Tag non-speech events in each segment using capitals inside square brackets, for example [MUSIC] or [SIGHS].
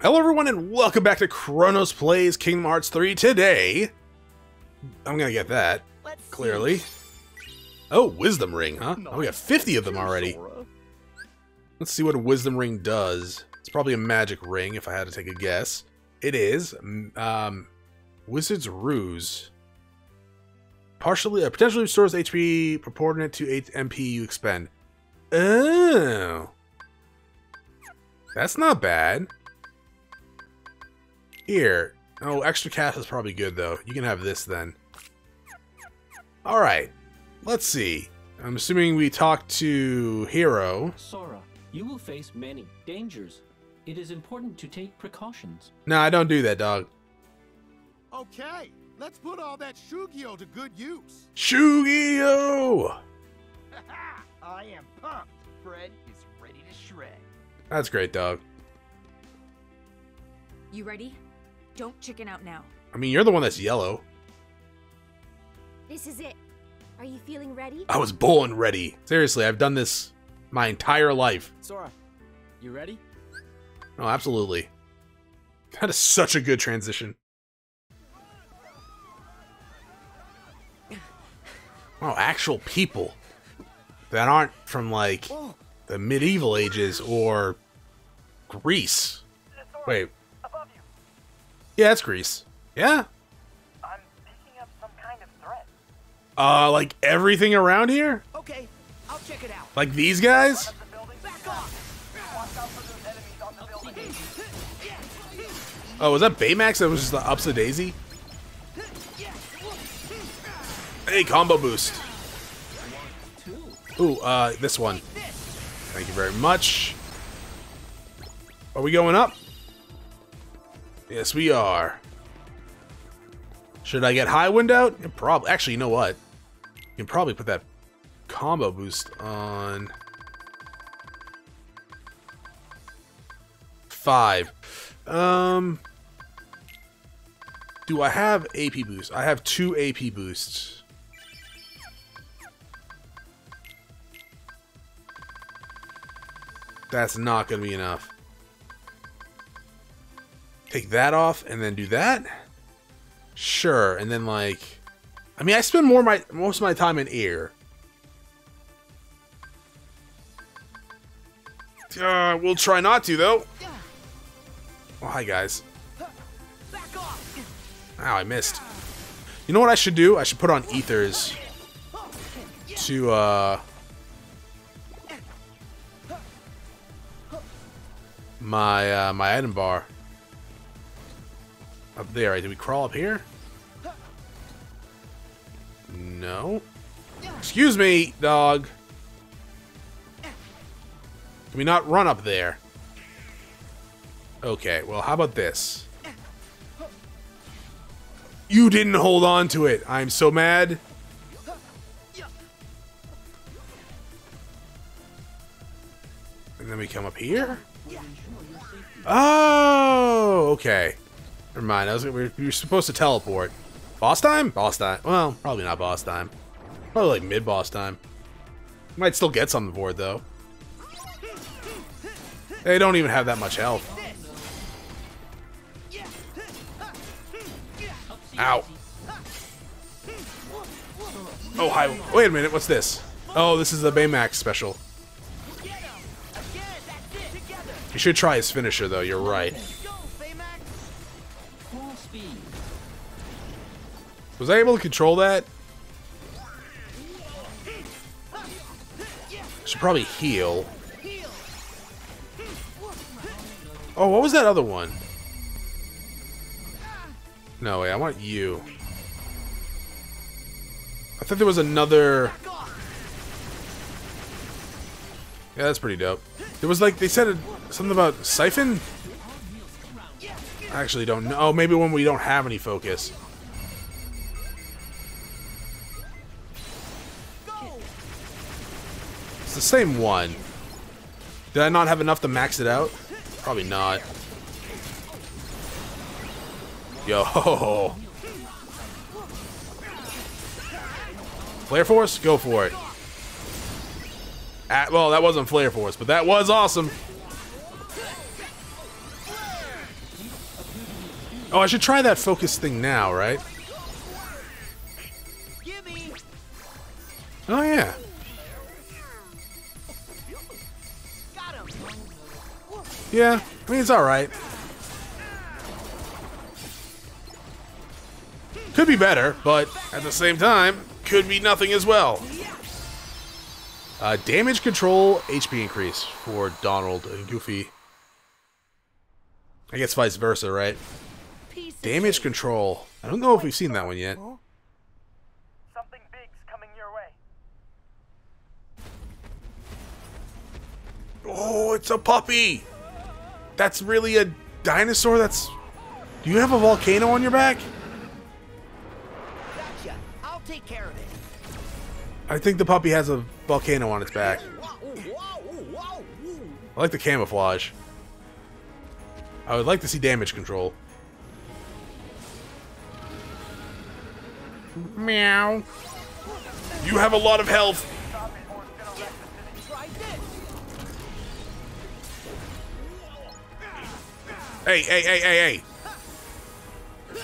Hello everyone and welcome back to Chronos Plays Kingdom Hearts 3. Today, I'm gonna get that, clearly. Oh, Wisdom Ring, huh? Oh, we got 50 of them already. Let's see what a Wisdom Ring does. It's probably a magic ring, if I had to take a guess. It is. Um, Wizard's Ruse. Partially, uh, potentially restores HP proportionate to 8 MP you expend. Oh. That's not bad. Here. Oh, extra cast is probably good, though. You can have this, then. Alright. Let's see. I'm assuming we talked to Hiro. Sora, you will face many dangers. It is important to take precautions. No, I don't do that, dog. Okay, let's put all that Shugio to good use. Shugio! [LAUGHS] I am pumped. Fred is ready to shred. That's great, dog. You ready? Don't chicken out now. I mean, you're the one that's yellow. This is it. Are you feeling ready? I was born ready. Seriously, I've done this my entire life. Sora, you ready? Oh, absolutely. That is such a good transition. Oh, actual people that aren't from like oh. the medieval ages or Greece. Wait. Yeah, it's Greece. Yeah. I'm picking up some kind of threat. Uh, like everything around here? Okay, I'll check it out. Like these guys? Back off. Watch out for those enemies on the building. Oh, was that Baymax that was just the ups a daisy? Hey, combo boost. Ooh, uh, this one. Thank you very much. Are we going up? Yes, we are. Should I get high wind out? Probably. Actually, you know what? You can probably put that combo boost on five. Um, do I have AP boost? I have two AP boosts. That's not going to be enough. Take that off and then do that? Sure, and then like... I mean, I spend more my most of my time in air. Uh, we'll try not to, though. Oh, hi, guys. Ow, I missed. You know what I should do? I should put on ethers to, uh... My, uh, my item bar. Up there, right? Did we crawl up here? No. Excuse me, dog. Can we not run up there? Okay, well, how about this? You didn't hold on to it. I'm so mad. And then we come up here. Oh, okay. Never mind. I was we were, we were supposed to teleport. Boss time? Boss time. Well, probably not boss time. Probably like mid boss time. Might still get something for it though. They don't even have that much health. Ow. Oh, hi. Wait a minute. What's this? Oh, this is the Baymax special. You should try his finisher, though. You're right. Was I able to control that? Should probably heal. Oh, what was that other one? No, wait, I want you. I thought there was another... Yeah, that's pretty dope. There was like, they said something about Siphon? I actually don't know. Oh, maybe when we don't have any focus. The same one. Did I not have enough to max it out? Probably not. Yo. Flare Force? Go for it. Ah, well, that wasn't Flare Force, but that was awesome. Oh, I should try that focus thing now, right? Oh, yeah. Yeah, I mean, it's alright. Could be better, but at the same time, could be nothing as well. Uh, damage control, HP increase for Donald and Goofy. I guess vice versa, right? Piece Damage control. I don't know if we've seen that one yet. Something big's coming your way. Oh, it's a puppy! That's really a dinosaur that's... Do you have a volcano on your back? Gotcha. I'll take care of it. I think the puppy has a volcano on its back. I like the camouflage. I would like to see damage control. Meow. You have a lot of health. Hey, hey, hey, hey,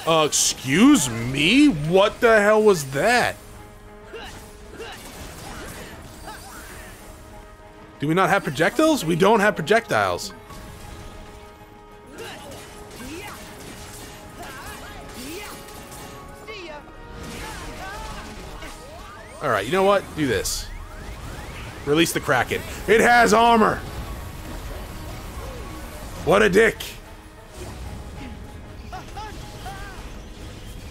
hey. Uh, excuse me? What the hell was that? Do we not have projectiles? We don't have projectiles. Alright, you know what? Do this. Release the Kraken. It has armor! What a dick!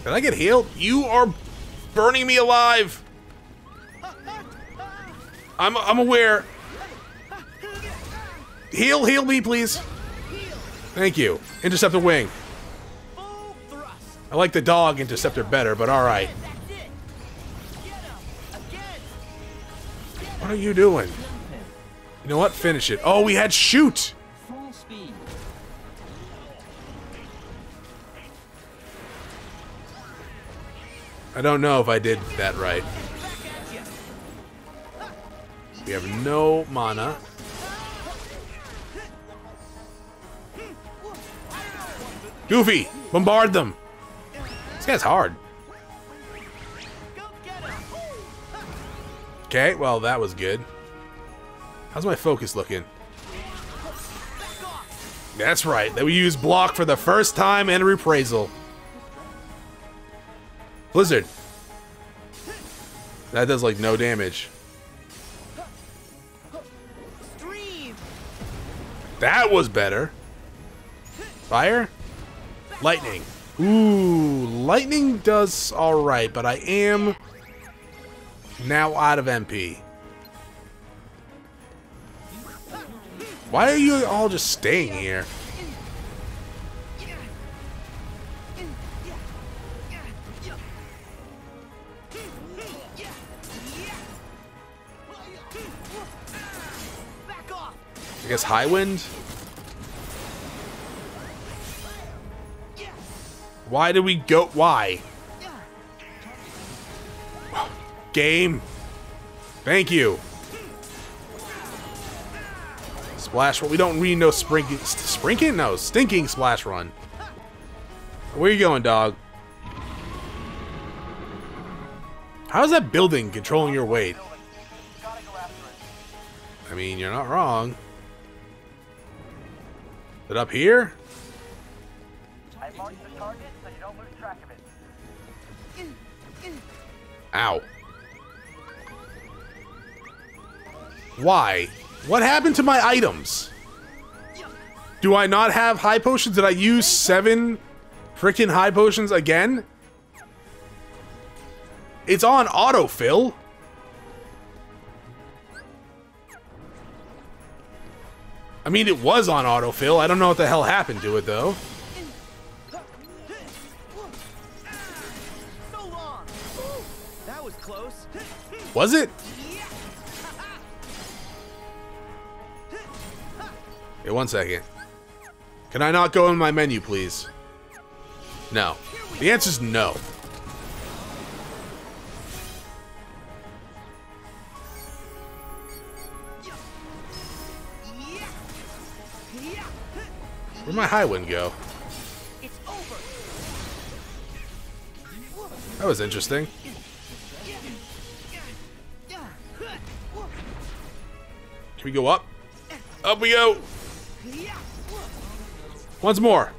Did I get healed? You are burning me alive! I'm, I'm aware. Heal, heal me, please. Thank you. Interceptor wing. I like the dog interceptor better, but him. Again. What are you doing? You know what? Finish it. Oh, we had shoot! I don't know if I did that right. We have no mana. Goofy, bombard them. This guy's hard. Okay, well that was good. How's my focus looking? That's right. That we use block for the first time and reprisal. Blizzard. That does like no damage. That was better. Fire? Lightning. Ooh, lightning does alright, but I am now out of MP. Why are you all just staying here? I guess high wind? Why did we go? Why? Game. Thank you. Splash. Well, we don't read no sprinking. Sprinking? No, stinking splash run. Where you going, dog? How's that building controlling your weight? I mean, you're not wrong. Is it up here? I marked the target so you don't lose track of it. Ow. Why? What happened to my items? Do I not have high potions? Did I use seven freaking high potions again? It's on autofill. I mean, it was on autofill. I don't know what the hell happened to it, though. Was it? Hey, one second. Can I not go in my menu, please? No. The answer's no. Where'd my high wind go? It's over. That was interesting. Can we go up? Up we go! Once more.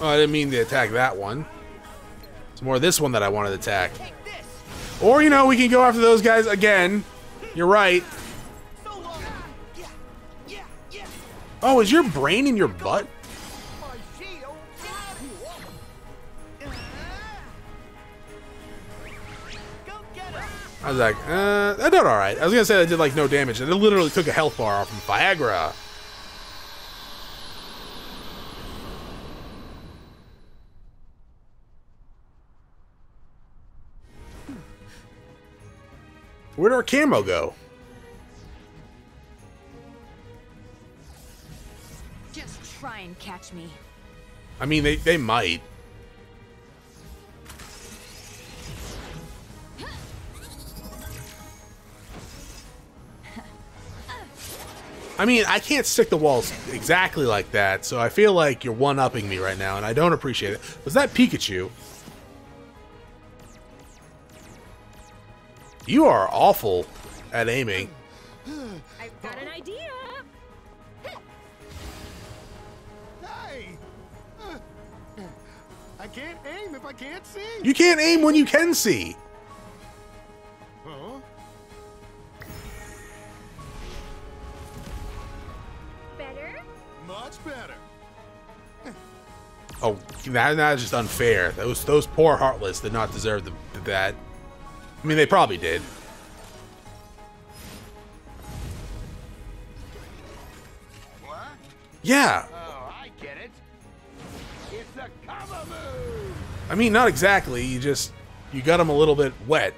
Oh, I didn't mean to attack that one. It's more this one that I wanted to attack. Or, you know, we can go after those guys again. You're right. Oh, is your brain in your butt? I was like, uh, I did alright. I was gonna say I did like no damage, and it literally took a health bar off from Firaga. Where'd our camo go? Try and catch me. I mean, they, they might. I mean, I can't stick the walls exactly like that, so I feel like you're one-upping me right now, and I don't appreciate it. Was that Pikachu? You are awful at aiming. If I can't see. You can't aim when you can see. Huh? Better? Much better. Oh, that, that's just unfair. Those those poor Heartless did not deserve the, that. I mean, they probably did. What? Yeah. Oh, I get it. It's a cover move. I mean, not exactly. You just you got them a little bit wet.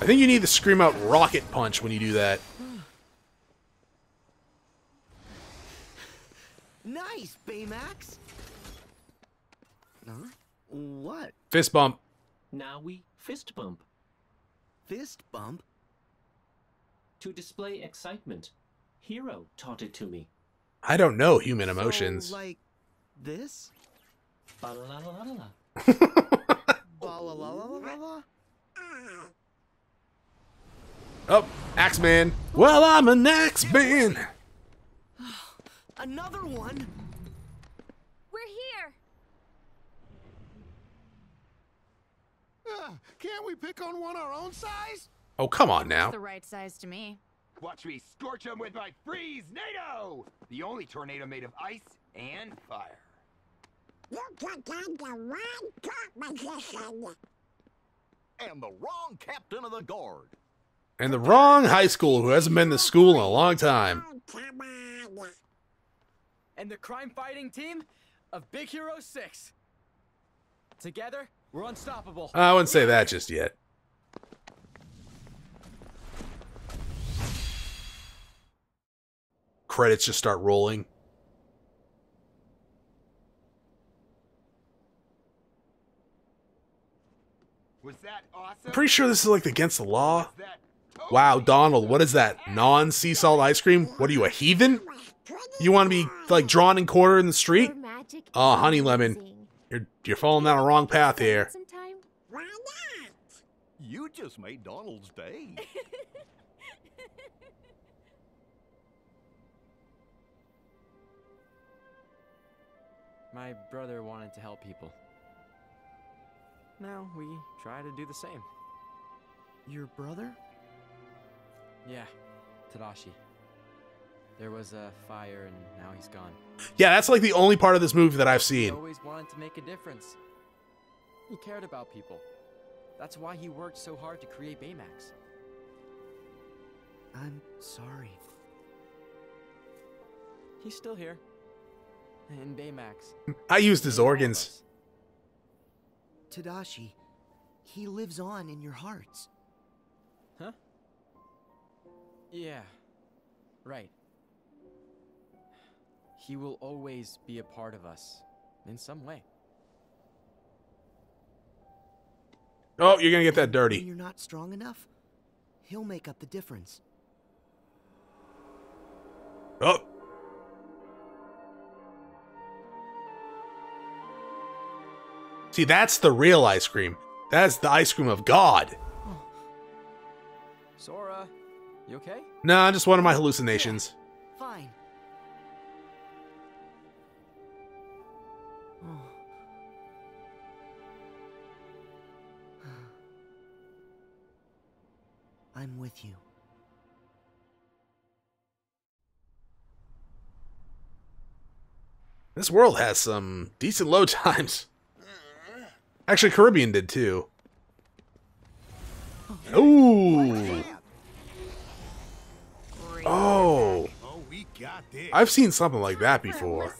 I think you need to scream out rocket punch when you do that. Nice, Baymax. Huh? What? Fist bump. Now we fist bump Fist bump? to display excitement. Hiro taught it to me. I don't know human emotions. So, like this? [LAUGHS] Oh, Axeman. Well, I'm an Axeman. [SIGHS] Another one? We're here. Uh, can't we pick on one our own size? Oh, come on now. The right size to me. Watch me scorch him with my freeze NATO! The only tornado made of ice and fire. You took on the wrong court position. and the wrong captain of the guard. And the wrong high school who hasn't been to school in a long time. Oh, and the crime-fighting team of Big Hero 6. Together, we're unstoppable. I wouldn't say that just yet. Credits just start rolling. Was that awesome? I'm pretty sure this is like against the law. Wow, Donald, what is that? Non sea salt ice cream? What are you, a heathen? You want to be like drawn and quartered in the street? Oh, honey lemon. You're you're falling down a wrong path here. Sometime. Why not? You just made Donald's day. [LAUGHS] My brother wanted to help people. Now we try to do the same. Your brother? Yeah, Tadashi. There was a fire and now he's gone. Yeah, that's like the only part of this movie that I've seen. He seen. always wanted to make a difference. He cared about people. That's why he worked so hard to create Baymax. I'm sorry. He's still here. In Baymax. I used his in all of organs. Tadashi, he lives on in your hearts. Huh? Yeah. Right. He will always be a part of us. In some way. Oh, you're gonna get that When dirty. you're not strong enough, he'll make up the difference. Oh. See, that's the real ice cream. That's the ice cream of God. Oh. Sora, you okay? Nah, just one of my hallucinations. Fine. Oh. I'm with you. This world has some decent load [LAUGHS] times. Actually, Caribbean did too. Ooh. Oh. Oh, we got this. I've seen something like that before.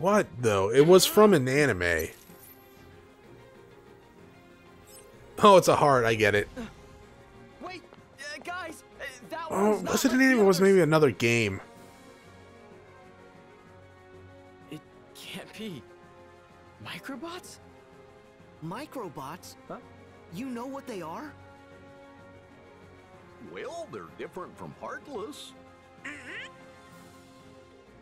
What though? It was from an anime. Oh, it's a heart. I get it. Wait, uh, guys, uh, that Oh, was it an anime? or Was maybe another game? Be. Microbots? Microbots? Huh? You know what they are? Well, they're different from Heartless.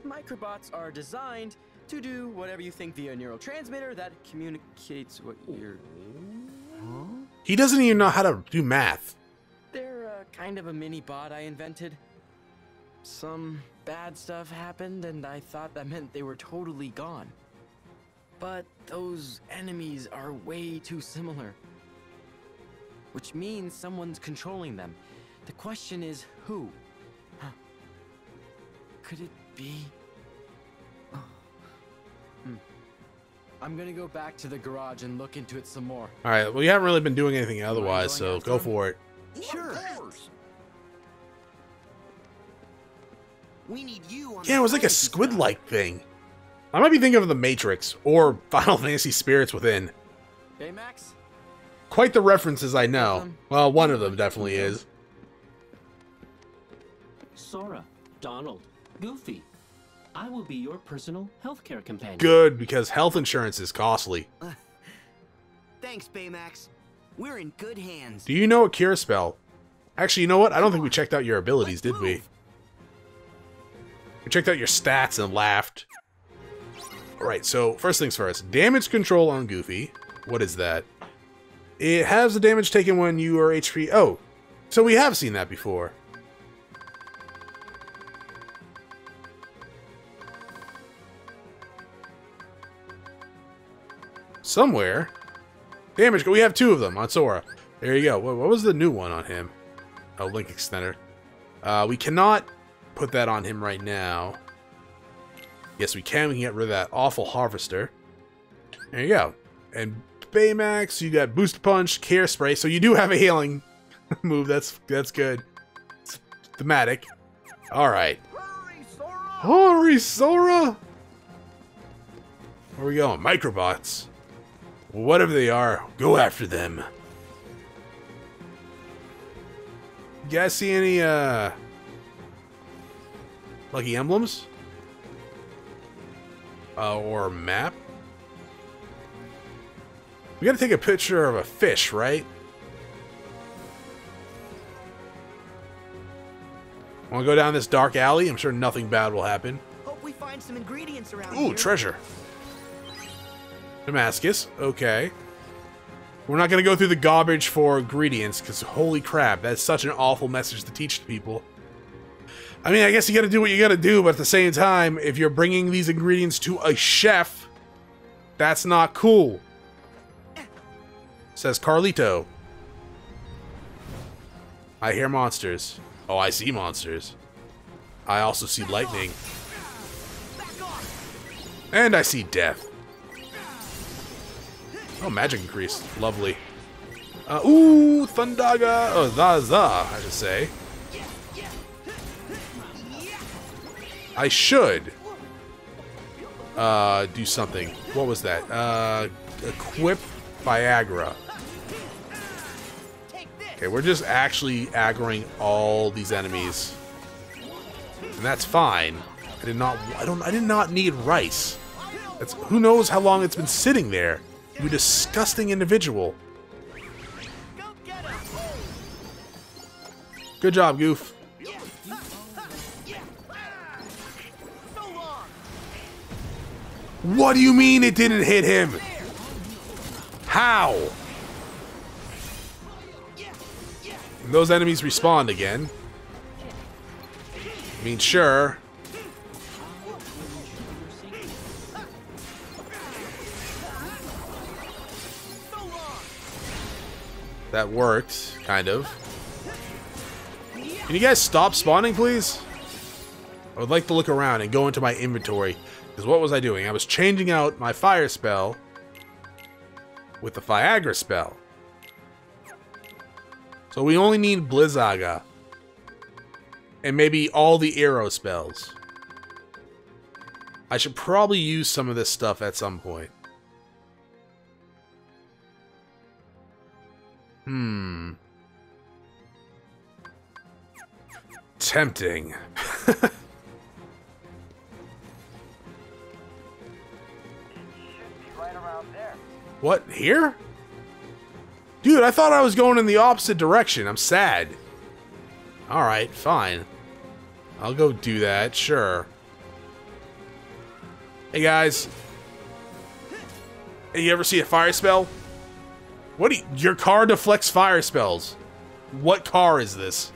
Microbots are designed to do whatever you think via a neurotransmitter that communicates what you're. He doesn't even know how to do math. They're uh, kind of a mini bot I invented. Some bad stuff happened, and I thought that meant they were totally gone. But those enemies are way too similar. Which means someone's controlling them. The question is who? Huh. Could it be? [SIGHS] Hmm. I'm gonna go back to the garage and look into it some more. All right, well, you haven't really been doing anything otherwise, so go him? for it. Sure. We need you on Yeah, it was like a squid-like thing. I might be thinking of the Matrix or [LAUGHS] Final Fantasy Spirits Within. Baymax? Quite the references I know. Welcome. Well, one of them definitely is. Sora, Donald, Goofy. I will be your personal healthcare companion. Good, because health insurance is costly. side. [LAUGHS] Thanks, Baymax. We're in good hands. Do you know a cure spell? Actually, you know what? I don't think we checked out your abilities, did we? Checked out your stats and laughed. Alright, so first things first. Damage control on Goofy. What is that? It has the damage taken when you are HP. Oh, so we have seen that before. Somewhere. Damage. We have two of them on Sora. There you go. What, what was the new one on him? Oh, Link Extender. Uh, we cannot put that on him right now. Yes, we can. We can get rid of that awful Harvester. There you go. And Baymax, you got Boost Punch, Care Spray. So you do have a healing [LAUGHS] move. That's that's good. It's thematic. All right. Hurry, Sora! Where we going? Microbots. Whatever they are, go after them. You guys see any, uh... Lucky emblems? Uh, or map? We gotta take a picture of a fish, right? Wanna go down this dark alley? I'm sure nothing bad will happen. Hope we find some ingredients around Ooh, here. treasure. Damascus. Okay. We're not going to go through the garbage for ingredients, because holy crap, that's such an awful message to teach to people. I mean, I guess you got to do what you got to do, but at the same time, if you're bringing these ingredients to a chef, that's not cool. Says Carlito. I hear monsters. Oh, I see monsters. I also see lightning. And I see death. Oh, magic increase. Lovely. Uh, ooh, Thundaga. Oh, Zaza, I should say. I should uh, do something. What was that? Uh, equip Firaga. Okay, we're just actually aggroing all these enemies. And that's fine. I did not I don't I did not need rice. That's who knows how long it's been sitting there. You disgusting individual. Good job, Goof. What do you mean it didn't hit him? How? Those enemies respawned again. I mean, sure. That worked, kind of. Can you guys stop spawning, please? I would like to look around and go into my inventory. Because what was I doing? I was changing out my fire spell with the Firaga spell. So we only need Blizzaga. And maybe all the arrow spells. I should probably use some of this stuff at some point. Hmm. Tempting. [LAUGHS] What? Here? Dude, I thought I was going in the opposite direction. I'm sad. Alright, fine. I'll go do that, sure. Hey guys. Hey, you ever see a fire spell? What do you, your car deflects fire spells. What car is this?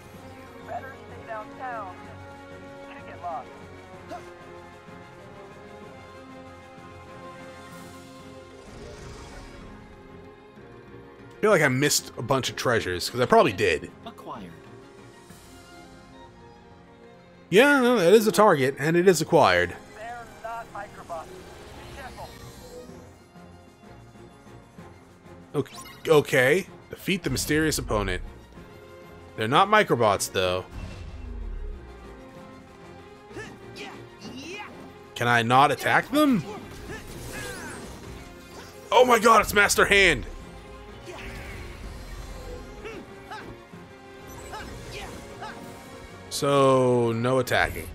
Feel like I missed a bunch of treasures, because I probably did. Acquired. Yeah, no, that is a target, and it is acquired. They're not microbots. Be careful. Okay, okay. Defeat the mysterious opponent. They're not microbots, though. Can I not attack them? Oh my god, it's Master Hand! So, no attacking.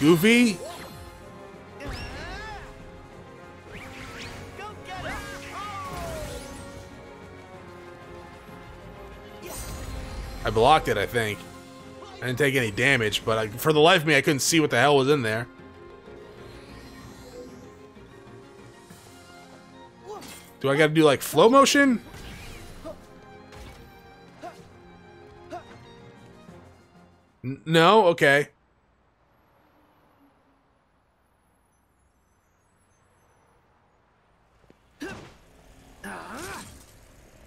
Goofy? I blocked it, I think. I didn't take any damage, but I, for the life of me, I couldn't see what the hell was in there. Do I gotta do like flow motion? No? Okay.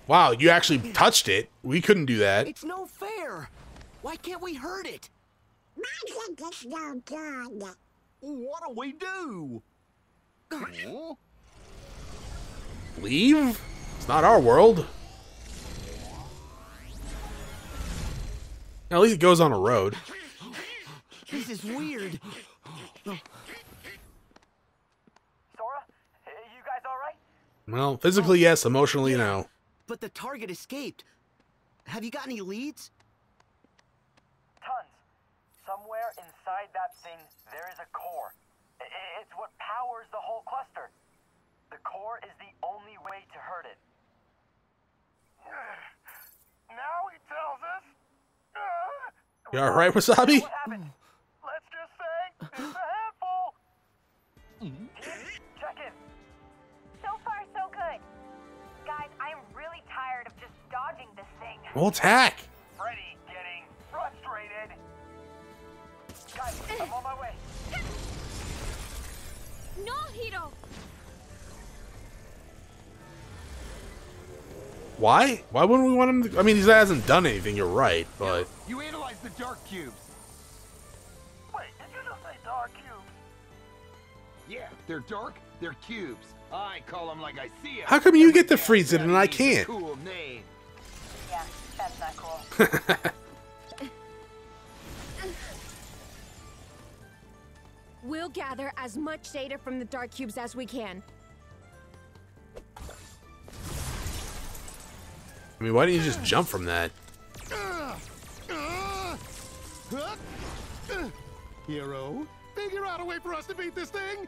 Wow, you actually touched it. We couldn't do that. It's no fair. Why can't we hurt it? Magic is no good. What do we do? Leave? It's not our world. At least it goes on a road. This is weird. Sora? You guys alright? Well, physically, oh. yes. Emotionally, no. But the target escaped. Have you got any leads? Tons. Somewhere inside that thing, there is a core. I- i- It's what powers the whole cluster. The core is the only way to hurt it. [SIGHS] Now he tells us. You alright, Wasabi? What happened? Let's just say it's a handful. Check in. So far, so good. Guys, I am really tired of just dodging this thing. Well, attack. Freddy getting frustrated. Guys, I'm on my way. No, Hiro! Why? Why wouldn't we want him to... I mean, he hasn't done anything, you're right, but... You analyzed the dark cubes. Wait, did you just say dark cubes? Yeah, they're dark, they're cubes. I call them like I see them. How come you get to freeze it and I can't? Cool name. Yeah, that's not cool. [LAUGHS] We'll gather as much data from the dark cubes as we can. I mean, why didn't you just jump from that? Hiro, figure out a way for us to beat this thing.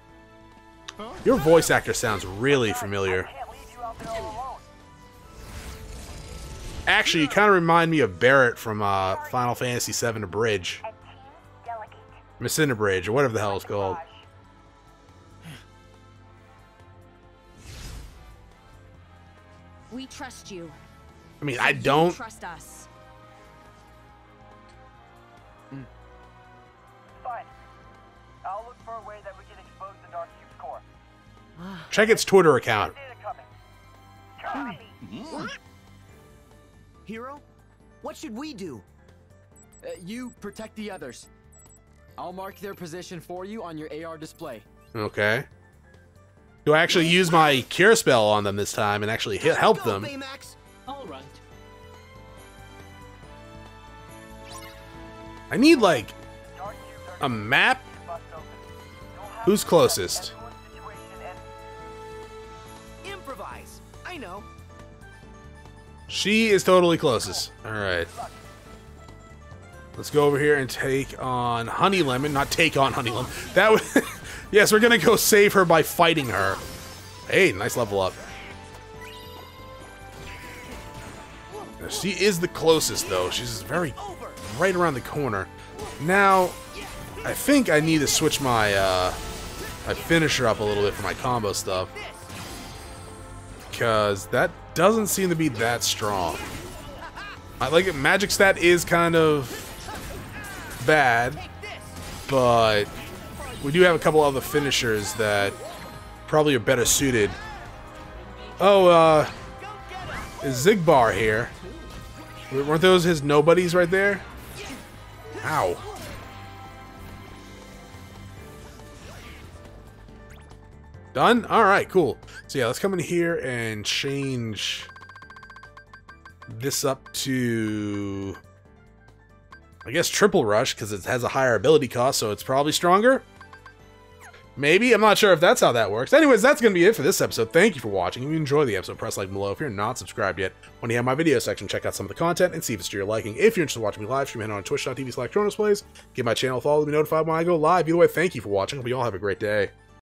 Your voice actor sounds really familiar. Can't leave you out there all alone. Actually, you kind of remind me of Barret from uh, Final Fantasy VII Abridge. And team Bridge, or whatever the hell it's called. We trust you. I mean, I don't. trust us. Fine. I'll look for a way that we can expose the Dark Cube's core. [SIGHS] Check its Twitter account. Data coming. Copy. Hiro, what should we do? Uh, you protect the others. I'll mark their position for you on your AR display. Okay. Do I actually use my cure spell on them this time and actually help them? Baymax. All right. I need like Dark Cubes are a map. bust open. You'll have Who's closest? assess everyone's situation and Improvise. I know. She is totally closest. All right. Let's go over here and take on Honey Lemon. Not take on Honey Lemon. That [LAUGHS] would. yes, we're gonna go save her by fighting her. Hey, nice level up. She is the closest though. She's very right around the corner. Now, I think I need to switch my uh, my finisher up a little bit for my combo stuff because that doesn't seem to be that strong. I like it. Magic stat is kind of bad, but we do have a couple other finishers that probably are better suited. Oh, uh, is Xigbar here? Weren't those his nobodies right there? Ow. Done? Alright, cool. So yeah, let's come in here and change this up to... I guess triple rush, because it has a higher ability cost, so it's probably stronger? Maybe? I'm not sure if that's how that works. Anyways, that's going to be it for this episode. Thank you for watching. If you enjoyed the episode, press like below. If you're not subscribed yet, when you have my video section, check out some of the content and see if it's to your liking. If you're interested in watching me live stream, head on twitch.tv slash Plays. Give my channel a follow to be notified when I go live. Either way, thank you for watching. You all have a great day.